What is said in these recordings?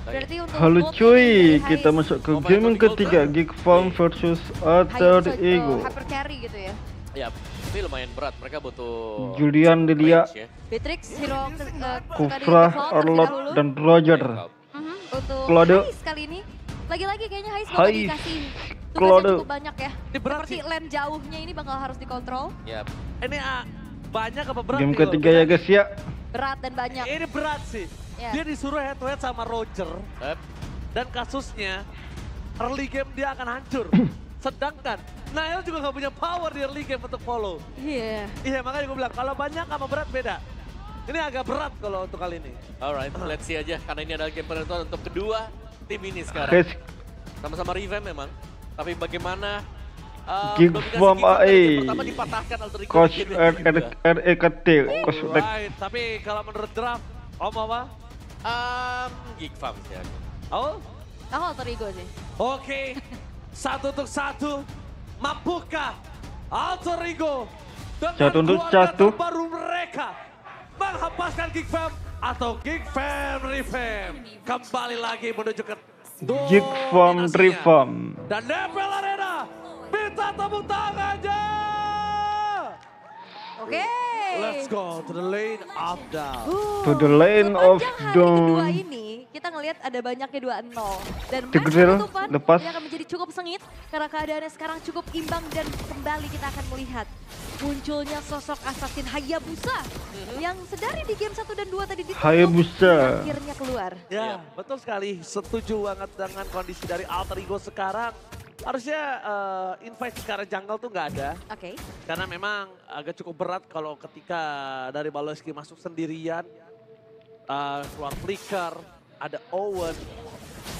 Berarti untuk Halo cuy, kita masuk ke game yang ketiga? Geek Farm versus Hais Alter Ego. hyper carry gitu ya. Ya, tapi lumayan berat. Mereka butuh Julian Delia, ya. Beatrix, hero ke, uh, Kufra, Arlot, dan Roger. Mhm, untuk Claude. Hais kali ini. Lagi-lagi kayaknya Hais bakal dikasih tugas Claude. yang cukup banyak ya. Ini berat Seperti sih. lane jauhnya ini bakal harus dikontrol. Ya, Ini ah, banyak apa berat? Game ketiga ya guys ya. Berat dan banyak. Ini berat sih. Ya. Dia disuruh head to head sama Roger Yep. dan kasusnya early game dia akan hancur. Sedangkan Nael juga nggak punya power di early game untuk follow. Iya. Iya makanya gue bilang kalau banyak sama berat beda. Ini agak berat kalau untuk kali ini. alright, let's see aja. Karena ini adalah game penentuan untuk kedua tim ini sekarang. Guys, Sama-sama revamp memang. Tapi bagaimana uh, dari game AE. pertama dipatahkan Alter Ego Coach. REKT, Coach. Right, tapi kalau menurut draft, Om apa? Um, Geek Farm sih aku. Oh, Aku alter ego sih. oke. satu untuk satu. Mampukah Alter Ego dengan Satu untuk keluarga satu. terbaru mereka menghempaskan Geek Fam atau Geek Fam Revamp kembali lagi menuju ke Geek Farm. Reform. Dan Nebel Arena minta tepuk tangan aja. Oke. Let's go to the lane of down. Uh, To the lane of sepanjang hari kedua ini, kita ngelihat ada banyaknya 2-0. Dan match penutupan lepas. ini akan menjadi cukup sengit karena keadaannya sekarang cukup imbang dan kembali kita akan melihat munculnya sosok assassin Hayabusa yang sedari di game 1 dan 2 tadi ditutup Hayabusa. akhirnya keluar. Ya, betul sekali. Setuju banget dengan kondisi dari Alter Ego sekarang. Harusnya eh, invite sekarang jungle tuh nggak ada. Oke. Karena memang agak cukup berat kalau ketika dari Baloski masuk sendirian. eh, keluar Flicker, ada Owen.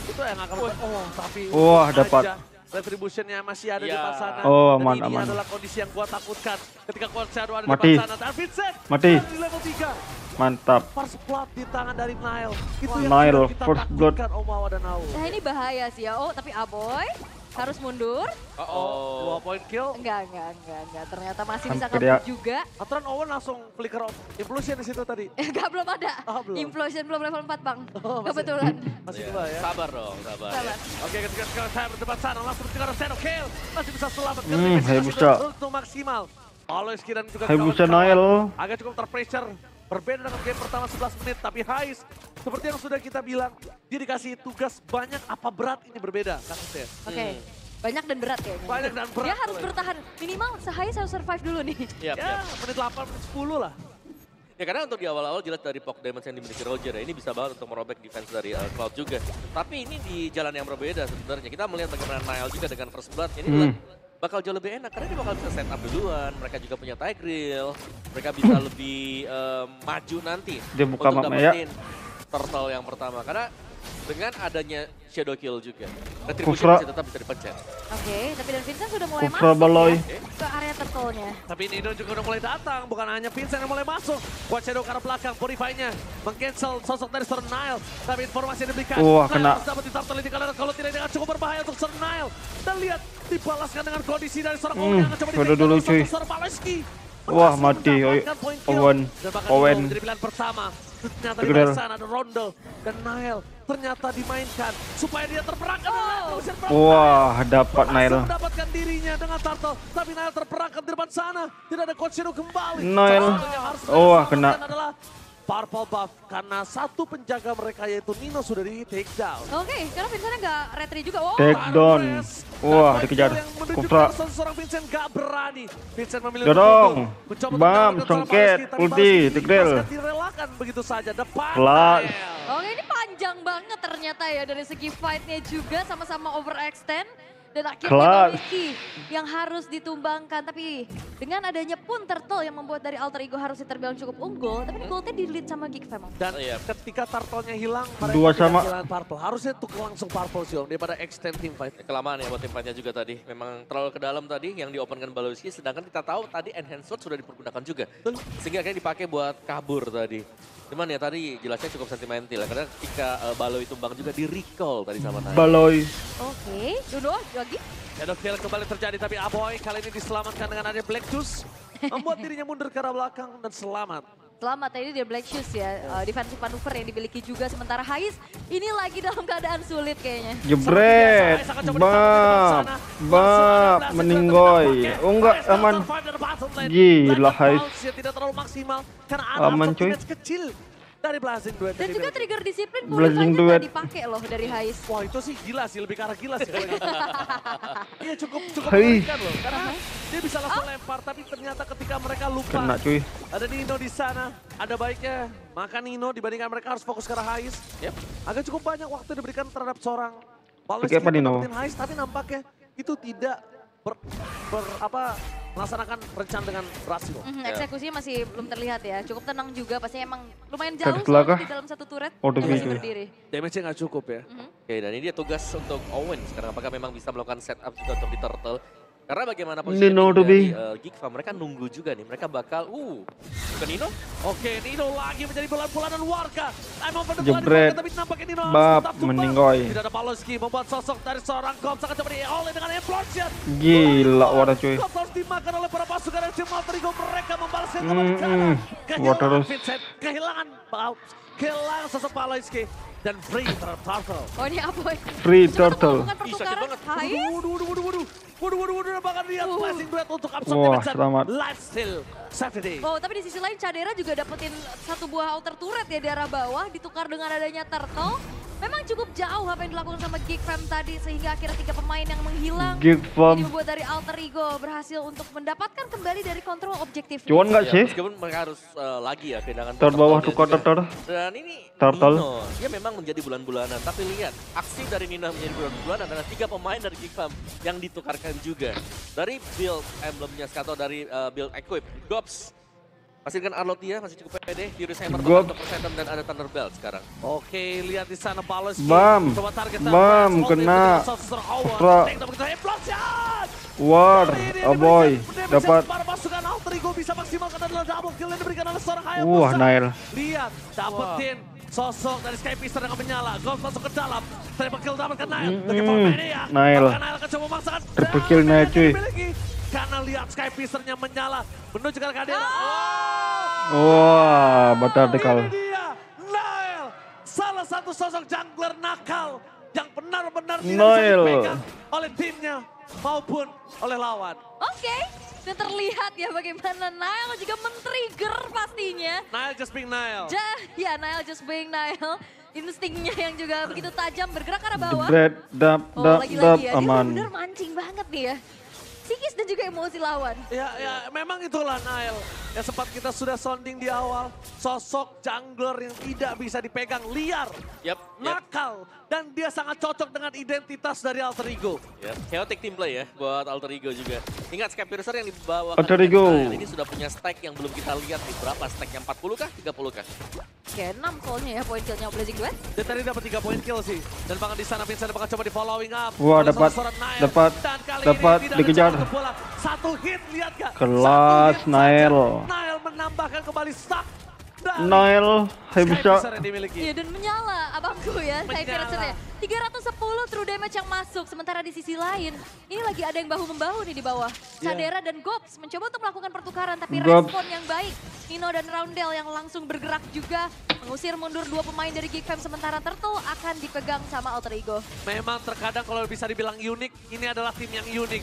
Itu yang akan... Oh, tapi... Wah, untung dapat. aja Retribution-nya masih ada di Ya. depan sana. Oh, Dan aman, ini aman. adalah kondisi yang gua takutkan. Ketika Coach Shadow ada Mati. di depan sana. Dan Vincent Mati. di level 3. Mantap. First blood di tangan dari Nile. Itu yang Nile, kita first blood. Omawa dan. Nah ini bahaya sih ya. Oh tapi Aboy harus mundur. Oh, Oh, dua point kill. Enggak, enggak, enggak, enggak. Ternyata masih bisa kabur ya. juga. Aturan Owen langsung flicker of implosion di situ tadi. Enggak, belum ada. Oh, belum. Implosion belum level 4 bang. Oh, masih- Kebetulan. Masih Iya. dua ya. Sabar dong, sabar. Sabar. Oke, ketika sekarang saya berdebat sana langsung ketika Shadow kill. Masih bisa selamat. Hmm, Hayabusa. Untuk maksimal. Aloys dan juga Hayabusa Nile. Agak cukup terpressure. Berbeda dengan game pertama 11 menit. Tapi Hais, seperti yang sudah kita bilang, dia dikasih tugas banyak apa berat ini berbeda kasusnya. Oke. Hmm. Banyak dan berat kayaknya. Banyak dan berat. Dia harus bertahan. Minimal sehari harus survive dulu nih. Yap, Ya, yap. menit 8, menit 10 lah. Ya karena untuk di awal-awal jelas dari Pok Damage yang dimiliki Roger ya, ini bisa banget untuk merobek defense dari uh, Cloud juga. Tapi ini di jalan yang berbeda sebenarnya. Kita melihat bagaimana Nile juga dengan First Blood. Ini Hmm. Bakal jauh lebih enak karena dia bakal bisa set up duluan. Mereka juga punya Tigreal. Mereka bisa lebih um, maju nanti Dia buka untuk ya. dapetin turtle yang pertama. Karena dengan adanya Shadow Kill juga, Retribution Kufra. masih tetap bisa dipencet. Oke, tapi Dan Vincent sudah mulai Kufra masuk Baloy. ya ke area turtle-nya. Tapi Nido juga udah mulai datang, bukan hanya Vincent yang mulai masuk. Buat Shadow ke arah belakang, Purify-nya meng-cancel sosok dari Sir Nile. Tapi informasi yang diberikan, Wah, kena. dapat di turtle ini karena kalau tidak akan cukup berbahaya untuk Sir Nile. Dan lihat, dibalaskan dengan kondisi dari seorang Hmm, Owen yang coba dulu, oleh cuy. Wah, mati. Owen. Owen. Pilihan pertama. Ternyata di sana ada Rondel dan Nile ternyata dimainkan supaya dia terperangkap. Oh. Wah, dapat Nile. mendapatkan dirinya dengan turtle, tapi Nile terperangkap di depan sana. Tidak ada Coach kembali. Yang harus Oh, kena. adalah purple buff karena satu penjaga mereka yaitu Nino sudah di take down. Oke, karena Vincent nggak retry juga. Oh, Take down. Wah, dikejar. Kufra. Seorang Vincent gak berani. Vincent memilih Dorong. Bam, songket, ulti, dilepaskan, direlakan begitu saja. Depan. Oke, ini panjang banget ternyata ya dari segi fight-nya juga sama-sama overextend. Dan akhirnya. Bawiki yang harus ditumbangkan. Tapi dengan adanya pun Turtle yang membuat dari Alter Ego harusnya terbilang cukup unggul. Tapi goldnya di lead sama Geek Fam. Dan Oh, iya. ketika turtle-nya hilang, mereka Dua tidak sama. kehilangan purple. Harusnya tuh langsung purple sih om, daripada extend team fight. Kelamaan ya buat tim fightnya juga tadi. Memang terlalu ke dalam tadi yang diopenkan Baloski. Sedangkan kita tahu tadi Enhance Sword sudah dipergunakan juga. Sehingga akhirnya dipakai buat kabur tadi. Cuman ya tadi jelasnya cukup sentimental ya. Karena ketika uh, Baloi tumbang juga di recall tadi sama Naya. Baloy. Oke, Dodo lagi. Shadow kill kembali terjadi tapi Aboy kali ini diselamatkan dengan adanya Black Juice. Membuat dirinya mundur ke arah belakang dan selamat. Selamat tadi dia Black Shoes ya, uh, defensive maneuver yang dimiliki juga. Sementara Hais ini lagi dalam keadaan sulit kayaknya. Jebret. Bab. Bab. Meninggoy. Oh enggak, aman. Gila, Hais. Tidak terlalu maksimal karena ada Aman, cuy. kecil dari Blazing Duet. Dan juga trigger disiplin Blazing Duet. dipakai loh dari Hais. Wah itu sih gila sih, lebih ke arah gila sih. Iya cukup cukup Hai. mengerikan loh. Karena dia bisa langsung lempar, tapi ternyata ketika mereka lupa. Kena cuy. Ada Nino di sana, ada baiknya. Maka Nino dibandingkan mereka harus fokus ke arah Hais. Yep. Agak cukup banyak waktu diberikan terhadap seorang Pakai apa, Nino? Hais, tapi nampaknya itu tidak ber, ber- apa melaksanakan rencana dengan berhasil. Mhm, Ya. Eksekusinya masih belum terlihat ya. Cukup tenang juga, pastinya emang lumayan jauh di dalam satu turret. Oh, masih berdiri. Damage-nya nggak cukup ya. Mhm. Oke, dan ini dia tugas untuk Owen sekarang. Apakah memang bisa melakukan setup juga untuk di Turtle? Karena bagaimana posisi Nino to be. dari uh, Geek Farm, mereka nunggu juga nih. Mereka bakal, uh, bukan Nino? Oke, Nino lagi menjadi bulan-bulanan warga. Emang pada Jebret. tapi nampaknya Nino harus Bab, meninggoy. Tidak ada Paloski membuat sosok dari seorang Goms akan coba oleh dengan Implosion. Gila, wadah cuy. Goms harus dimakan oleh para pasukan dari tim Alter Ego. Mereka Hmm, kembali hmm. Kehilangan Wadah terus. Vincent, kehilangan Bau, kehilangan sosok Paloski. Dan free Turtle. Oh ini apa? Free turtle. pertukaran. banget. Waduh, waduh, waduh, waduh. Waduh, waduh, waduh, bahkan lihat Uh. blessing duet untuk absorb Wah, selamat. Life steal Saturday. Oh, tapi di sisi lain Cadera juga dapetin satu buah outer turret ya di arah bawah, ditukar dengan adanya turtle. Memang cukup jauh apa yang dilakukan sama Geek Fam tadi sehingga akhirnya tiga pemain yang menghilang. Geek Ini Farm. membuat dari Alter Ego berhasil untuk mendapatkan kembali dari kontrol objektif. Cuan nggak Ya, sih? meskipun mereka harus uh, lagi ya kehilangan Third bawah tukar juga. turtle. Dan ini Turtle. Nino, dia memang menjadi bulan-bulanan. Tapi lihat, aksi dari Nino menjadi bulan-bulanan adalah tiga pemain dari Geek Farm yang ditukarkan juga. Dari build emblemnya atau dari uh, build equip, Gops. Masih dengan Arlot dia, masih cukup pede. Furious Hammer Gops. untuk Persentem dan ada Thunder Belt sekarang. Oke, lihat di sana Paloski. Bam. Coba target Bam, kena. Putra. War, oh boy, dapat. Wah, Nail. Lihat, dapetin sosok dari Sky Pister yang menyala. Ghost masuk ke dalam. Triple kill dapatkan Nail. Mm-mm. Formania. Nail. Nail Nail, cuy. Dimiliki. Karena lihat Sky Pisternya menyala. Menuju ke Kadena. Oh! Wah, batal dekal. Ini dia, Nail. Salah satu sosok jungler nakal yang benar-benar tidak bisa dipegang oleh timnya maupun oleh lawan. Oke, dan terlihat ya bagaimana Nile juga men-trigger pastinya. Nail just being Nail. Ja, ya Nile just being Nile. Instingnya yang juga begitu tajam bergerak ke arah bawah. Jebret, dap, Oh, dap, dap, lagi-lagi ya. Dia aman. benar-benar mancing banget nih ya. Psikis dan juga emosi lawan. Ya, ya, memang itulah Nail. Yang sempat kita sudah sounding di awal. Sosok jungler yang tidak bisa dipegang, liar, yap, nakal. Dan dia sangat cocok dengan identitas dari Alter Ego. yap. Chaotic team play ya buat Alter Ego juga. Ingat Sky Piercer yang dibawa Alter Ego. ini sudah punya stack yang belum kita lihat nih. Berapa stacknya? 40 kah? 30 kah? Oke, 6 soalnya ya poin killnya Blazing Duet. Dia tadi dapat 3 poin kill sih. Dan bahkan di sana Vincent bakal coba di following up. Wah, dapat, dapat, dapat, dikejar. Satu hit, lihat gak? Kelas, saja. Nail menambahkan kembali stack. Yang dimiliki. Iya dan menyala abangku ya, saya. Piercer-nya. 310 true damage yang masuk, sementara di sisi lain, ini lagi ada yang bahu-membahu nih di bawah. Iya. Sadera dan Gops mencoba untuk melakukan pertukaran, tapi Gops. respon yang baik. Nino dan Roundel yang langsung bergerak juga, mengusir mundur dua pemain dari Geek Fam, sementara Turtle akan dipegang sama Alter Ego. Memang terkadang kalau bisa dibilang unik, ini adalah tim yang unik.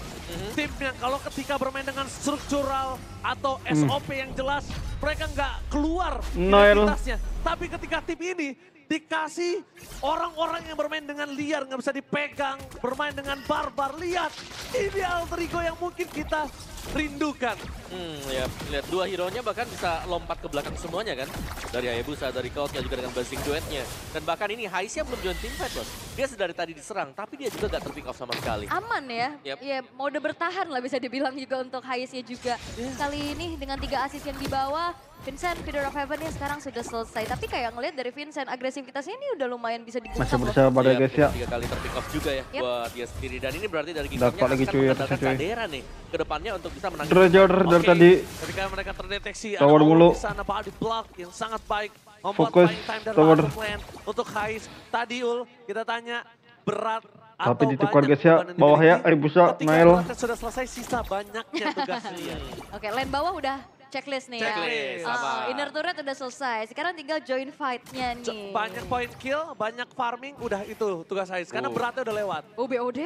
Tim yang kalau ketika bermain dengan struktural atau SOP yang jelas, mereka nggak keluar identitasnya. Tapi ketika tim ini dikasih orang-orang yang bermain dengan liar, nggak bisa dipegang, bermain dengan barbar. Lihat, ini alter ego yang mungkin kita rindukan. Hmm, ya lihat dua hero-nya bahkan bisa lompat ke belakang semuanya kan. Dari Hayabusa, dari Cloud-nya juga dengan buzzing duetnya. Dan bahkan ini Haisya belum join team fight bos. Dia sedari tadi diserang, tapi dia juga gak terpick off sama sekali. Aman ya, Yep. ya mode bertahan lah bisa dibilang juga untuk Hayesnya juga. Kali ini dengan tiga assist yang dibawa, Vincent, Feeder of Heaven-nya sekarang sudah selesai. Tapi kayak ngelihat dari Vincent, agresivitasnya ini udah lumayan bisa dibungkam Masih loh. bersahabat ya guys ya. Tiga kali terpick off juga ya Yep. buat dia sendiri. Dan ini berarti dari Dapat Gigantnya lagi akan cuy, mengandalkan. Kadera nih. ke depannya untuk bisa menang. Treasure dari Oke, tadi. Ketika mereka terdeteksi, Tower ada mulu. Di sana body block yang sangat baik. Membuat Fokus, time dan tower. plan untuk Hais. Tadi Ul, kita tanya berat Tapi ditukar guys ya, bawah ya. Air Busa, Ketika Nail. sudah selesai, sisa banyaknya tugasnya. Oke, lane bawah udah checklist nih Checklist, ya. sama. Ah, inner turret udah selesai. Sekarang tinggal join fight-nya nih. Banyak point kill, banyak farming, udah itu tugas Hais. Karena Oh. beratnya udah lewat. Oh, BOD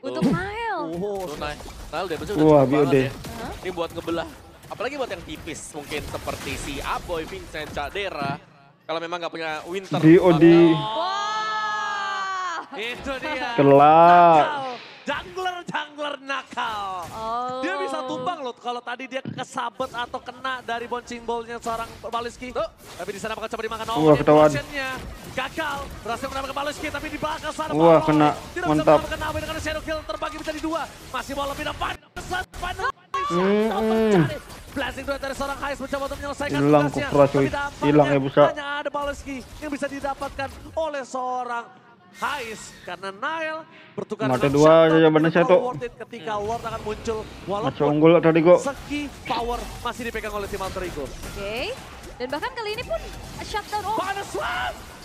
untuk. Nile. Oh, Tuh, Nile. Nile udah BOD. banget ya. Hah? Ini buat ngebelah. Apalagi buat yang tipis. Mungkin seperti si Aboy, Vincent, Cadera. Kalau memang nggak punya Winter. Wah. itu dia. Kelak. Nakal. Jungler, jungler nakal. Kalau tadi dia kesabet atau kena dari bouncing ball-nya seorang Baliski. Tuh. Tapi di sana bakal coba dimakan Wah, ketahuan. Implosionnya Gagal. Berhasil menambahkan Baliski tapi di belakang sana Wah, kena. Tidak Mantap. bisa menambahkan Nabi dengan shadow kill terbagi menjadi dua. Masih mau lebih depan. Pesan Panu. Hmm. Blessing duet dari seorang Hais mencoba untuk menyelesaikan Hilang tugasnya. Hilang ya, Busa. Hanya ada Baleski yang bisa didapatkan oleh seorang Hais. Karena Nile bertukar Mata dengan dua jawabannya satu. ketika Ward akan muncul. Masih Walaupun unggul tadi kok. segi power masih dipegang oleh tim Alter Ego. Oke. Dan bahkan kali ini pun shutdown. Oh, Panas!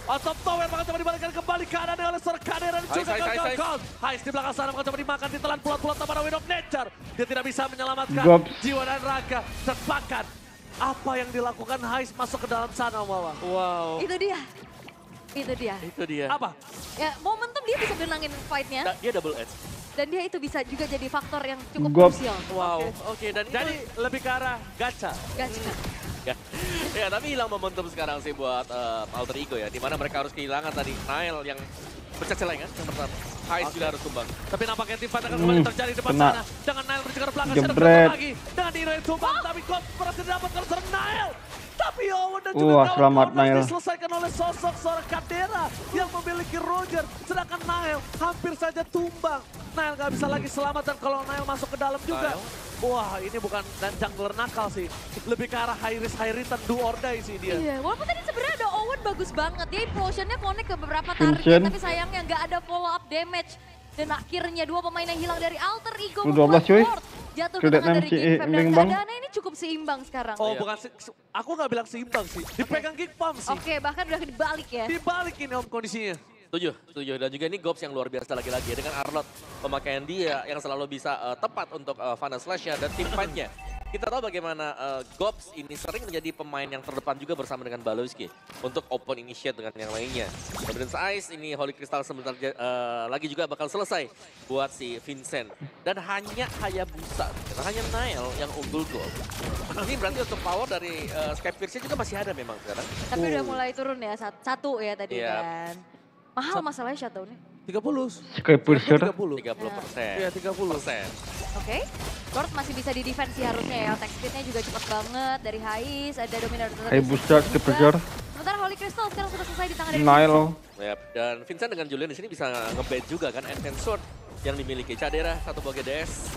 On top tower bakal coba dibalikkan kembali kanan oleh Kadera dan juga Hais, Hais, di belakang sana bakal coba dimakan ditelan pulat-pulat sama Wind of Nature. Dia tidak bisa menyelamatkan Gops. jiwa dan raga. Terpakan. Apa yang dilakukan Hais masuk ke dalam sana, Wawa? Wow. itu dia. Itu dia. Itu dia. Apa? Ya, momentum dia bisa menangin fight-nya. Da- Dia double edge. Dan dia itu bisa juga jadi faktor yang cukup Gops. krusial. Wow. Oke, dan itu Jadi lebih ke arah gacha. Gacha. ya. ya, tapi hilang momentum sekarang sih buat eh, Alter Ego ya. Di mana mereka harus kehilangan tadi Nile yang bercecelengan yang pertama. Hais juga harus tumbang. Tapi nampaknya tim fight akan kembali Hmm, terjadi di depan kena. sana. Dengan Nile berjaga belakang. Jebret. Lagi. Dengan Dino yang tumbang. Tapi Gold berhasil didapatkan seorang Nile. Tapi Owen dan juga Wah, selamat, Nile. diselesaikan oleh sosok seorang Kadera yang memiliki Roger. Sedangkan Nile hampir saja tumbang. Nile gak bisa lagi selamat dan kalau Nile masuk ke dalam juga. Wah ini bukan dan jungler nakal sih. Lebih ke arah high risk high return do or die sih dia. Iya, walaupun tadi sebenarnya ada Owen bagus banget. Dia implosionnya connect ke beberapa target, tapi sayangnya nggak ada follow up damage. Dan akhirnya dua pemain yang hilang dari Alter Ego U12 membuat cuy. Ward jatuh ke tangan dari Geek Fam. Dan keadaannya ini cukup seimbang sekarang. Oh Iya. bukan aku nggak bilang seimbang sih. Dipegang pump sih. Oke, bahkan udah dibalik ya. Dibalik ini om kondisinya. Setuju, setuju. Dan juga ini Gops yang luar biasa lagi-lagi ya. Dengan Arlot, pemakaian dia yang selalu bisa eh, tepat untuk uh, Final Slash-nya dan tim fight-nya. Kita tahu bagaimana eh, Gops ini sering menjadi pemain yang terdepan juga bersama dengan Baloski untuk open initiate dengan yang lainnya. Kemudian Ice ini Holy Crystal sebentar eh, lagi juga bakal selesai buat si Vincent. Dan hanya Hayabusa, hanya Nile yang unggul gol. Ini berarti untuk power dari uh, Skype Pierce juga masih ada memang sekarang. Tapi udah mulai turun ya, sat- satu ya tadi Iya. kan. Mahal masalahnya shutdown-nya. 30. Skypiercer. 30. 30 persen. Iya 30. persen. Oke, Lord masih bisa di defense sih harusnya ya. Attack speed-nya juga cepat banget dari Hais, ada Dominator Hai Busta, Skypiercer. Sementara Holy Crystal sekarang sudah selesai di tangan dari Nile. Yap, dan Vincent dengan Julian di sini bisa ngebait juga kan Enhance Sword yang dimiliki Cadera satu bagi DS.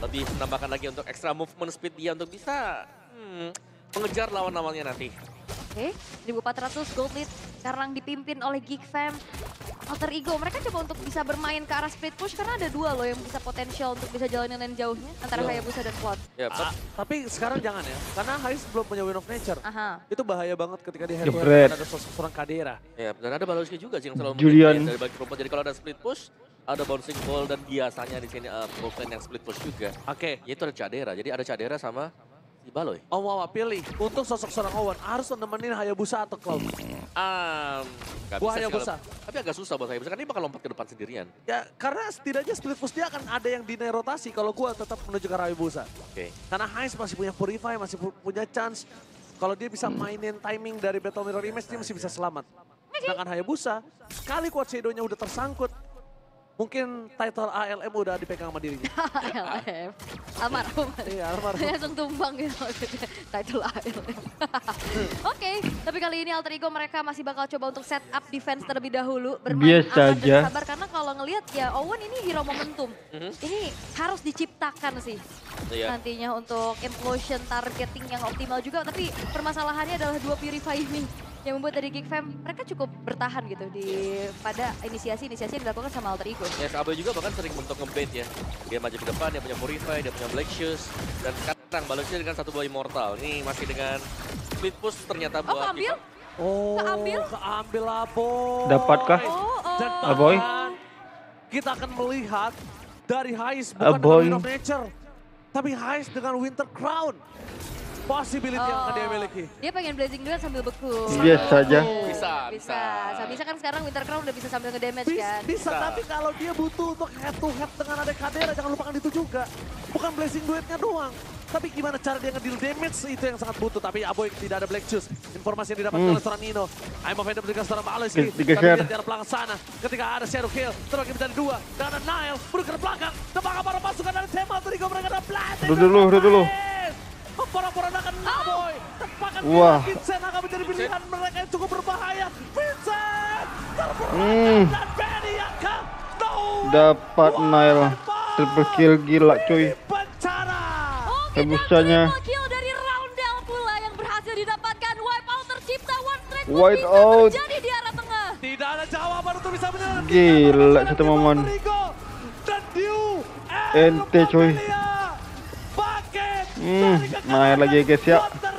Lebih menambahkan lagi untuk extra movement speed dia untuk bisa hmm, mengejar lawan-lawannya nanti. Oke, 1400 gold lead sekarang dipimpin oleh Geek Fam. Alter Ego, mereka coba untuk bisa bermain ke arah split push karena ada dua loh yang bisa potensial untuk bisa jalanin lane jauhnya antara Iya. Hayabusa dan Cloud. Ya, Ah, tapi sekarang jangan ya, karena Hais belum punya Win of Nature. Aha. Itu bahaya banget ketika di head to Jebret. head ada sosok seorang Kadera. ya, dan ada Baloski juga sih yang selalu Julian. menjadi dari bagi rumput. Jadi kalau ada split push, ada bouncing ball dan biasanya di sini uh, Brooklyn yang split push juga. Oke, Yaitu ada Cadera. Jadi ada Cadera sama si Baloy. Om Wawa pilih untuk sosok seorang Owen harus menemenin Hayabusa atau Cloud. Um, gak Gua bisa sih Hayabusa. kalau- Tapi agak susah buat Hayabusa, kan dia bakal lompat ke depan sendirian. Ya karena setidaknya split push dia akan ada yang dinai rotasi kalau gua tetap menuju ke Hayabusa. Oke. Karena Hais masih punya Purify, masih pu- punya chance. Kalau dia bisa mainin timing dari Battle Mirror Image, dia masih bisa selamat. Sedangkan Hayabusa, sekali Quad Shadow-nya udah tersangkut, mungkin title ALM udah dipegang sama dirinya. ALM. Almarhum. Iya, almarhum. Langsung tumbang gitu maksudnya. Title ALM. Oke, tapi kali ini Alter Ego mereka masih bakal coba untuk set up defense terlebih dahulu. Bermain Biasa aman aja. dan sabar karena kalau ngelihat ya Owen ini hero momentum. Mhm. Ini harus diciptakan sih Iya. nantinya untuk implosion targeting yang optimal juga. Tapi permasalahannya adalah dua Purify ini yang membuat dari Geek Fam mereka cukup bertahan gitu di pada inisiasi-inisiasi yang dilakukan sama Alter Ego. Ya, Abe juga bahkan sering untuk ngebait ya. Dia maju ke depan, dia punya Purify, dia punya Black Shoes. Dan sekarang balasnya dengan satu buah Immortal. Ini masih dengan split push ternyata Oh, buat... keambil? Oh, Keambil? keambil Aboy. Dapatkah? Oh, oh. Dan Aboy? bahkan kita akan melihat dari Hais bukan Aboy. Nature, tapi Hais dengan Winter Crown. Possibility yang akan dia Oh. miliki. Dia pengen blazing duet sambil beku. Biasa saja. Bisa, Bisa. bisa. Bisa. Bisa kan sekarang Winter Crown udah bisa sambil ngedamage Bisa, kan. bisa, Bisa. tapi kalau dia butuh untuk head to head dengan ada Kadera, jangan lupakan itu juga. Bukan blessing duetnya doang. Tapi gimana cara dia ngedeal damage itu yang sangat butuh. Tapi Aboy tidak ada black juice. Informasi yang didapatkan Hmm. oleh seorang Nino. I'm of Ender berikan seorang tiga Tapi dia tidak pelanggan sana. Ketika ada Shadow Kill, terbagi menjadi dua. Dan ada Nile, berikan ke belakang. Tebak para pasukan dari Tema, Terigo mereka ada Blast. Udah dulu, udah dulu. Tepakan Wah. Vincent akan menjadi pilihan mereka yang cukup berbahaya. Vincent! Hmm. Dan Benny Yaka. No way. Dapat Nile. Triple kill gila cuy. Bencana. Oke, Tembusanya. dan triple kill dari Roundel pula yang berhasil didapatkan. Wipe out tercipta, one strike pun Wipe bisa out. terjadi di arah tengah. Tidak ada jawaban untuk bisa menyelamatkan. Gila, satu momen. Ente, coy. Hmm. Nail lagi, guys, ya. The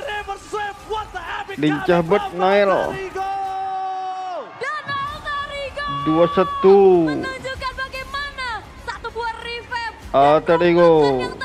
epic Lincah bet, Altarigo 2-1. menunjukkan bagaimana satu buah revamp yang ter